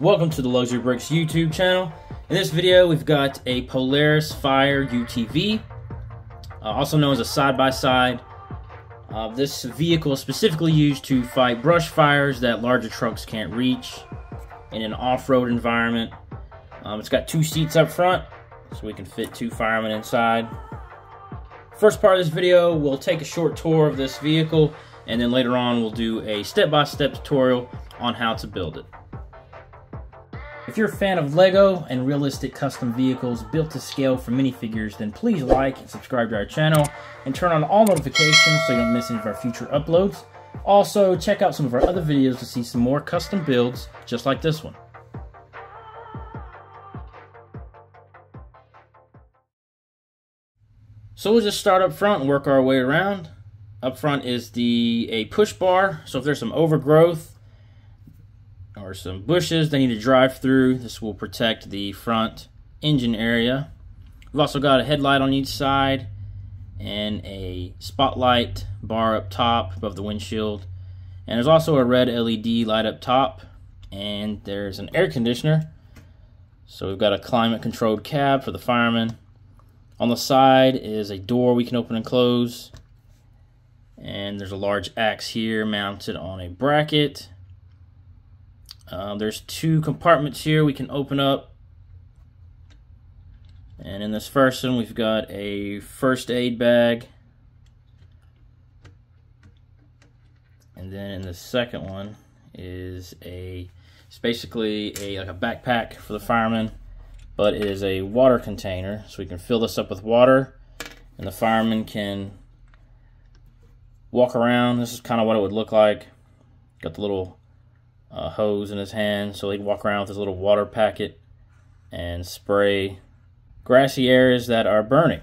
Welcome to the Luxury Bricks YouTube channel. In this video, we've got a Polaris Fire UTV, uh, also known as a side-by-side. -side. Uh, this vehicle is specifically used to fight brush fires that larger trucks can't reach in an off-road environment. Um, it's got two seats up front, so we can fit two firemen inside. First part of this video, we'll take a short tour of this vehicle, and then later on we'll do a step-by-step -step tutorial on how to build it. If you're a fan of LEGO and realistic custom vehicles built to scale for minifigures, then please like and subscribe to our channel and turn on all notifications so you don't miss any of our future uploads. Also, check out some of our other videos to see some more custom builds just like this one. So we'll just start up front and work our way around. Up front is the a push bar, so if there's some overgrowth, or some bushes they need to drive through. This will protect the front engine area. We've also got a headlight on each side and a spotlight bar up top above the windshield. And there's also a red LED light up top and there's an air conditioner. So we've got a climate controlled cab for the fireman. On the side is a door we can open and close. And there's a large axe here mounted on a bracket. Um, there's two compartments here we can open up. And in this first one, we've got a first aid bag. And then in the second one is a, it's basically a like a backpack for the firemen, but it is a water container. So we can fill this up with water and the firemen can walk around. This is kind of what it would look like. Got the little uh, hose in his hand so he can walk around with his little water packet and spray grassy areas that are burning.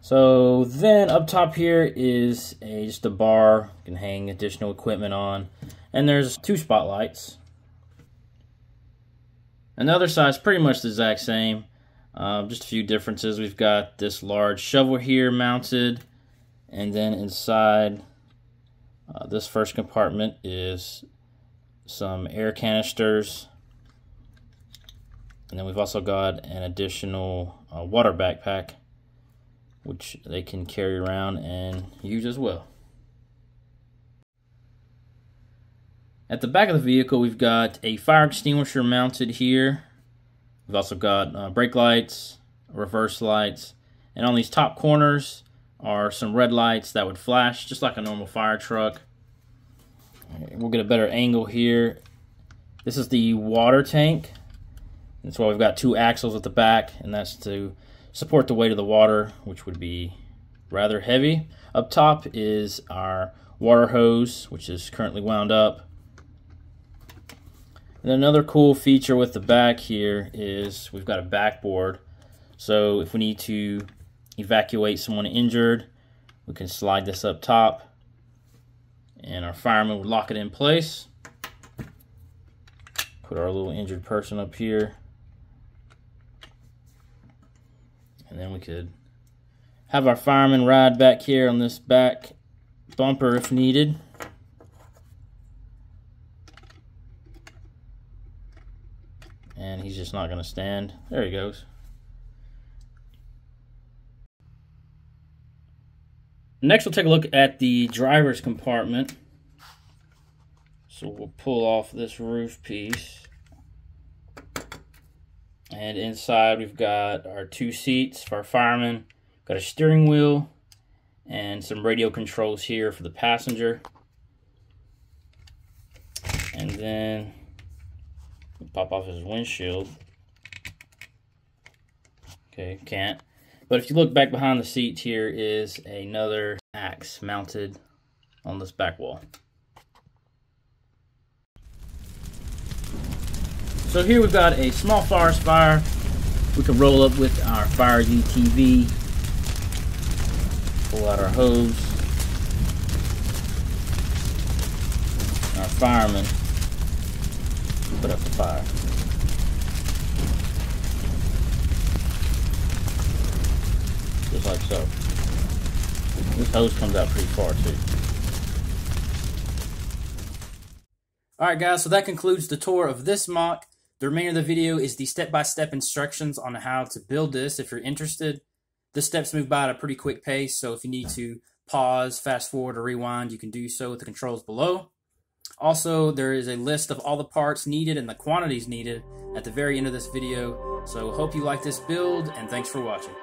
So then up top here is a, just a bar you can hang additional equipment on and there's two spotlights. And the other side's pretty much the exact same. Uh, just a few differences. We've got this large shovel here mounted and then inside uh, this first compartment is some air canisters. And then we've also got an additional uh, water backpack, which they can carry around and use as well. At the back of the vehicle, we've got a fire extinguisher mounted here. We've also got uh, brake lights, reverse lights, and on these top corners are some red lights that would flash just like a normal fire truck. We'll get a better angle here. This is the water tank. That's why we've got two axles at the back, and that's to support the weight of the water, which would be rather heavy. Up top is our water hose, which is currently wound up. And another cool feature with the back here is we've got a backboard. So if we need to evacuate someone injured, we can slide this up top and our fireman would lock it in place. Put our little injured person up here. And then we could have our fireman ride back here on this back bumper if needed. And he's just not going to stand. There he goes. Next, we'll take a look at the driver's compartment. So we'll pull off this roof piece. And inside we've got our two seats for our fireman, Got a steering wheel and some radio controls here for the passenger. And then pop off his windshield. Okay, can't. But if you look back behind the seat here is another axe mounted on this back wall. So here we've got a small forest fire. We can roll up with our fire UTV. Pull out our hose. Our firemen put up the fire. So. This hose comes out pretty far too. Alright guys, so that concludes the tour of this MOC. The remainder of the video is the step-by-step instructions on how to build this if you're interested. The steps move by at a pretty quick pace, so if you need to pause, fast forward, or rewind, you can do so with the controls below. Also, there is a list of all the parts needed and the quantities needed at the very end of this video. So hope you like this build, and thanks for watching.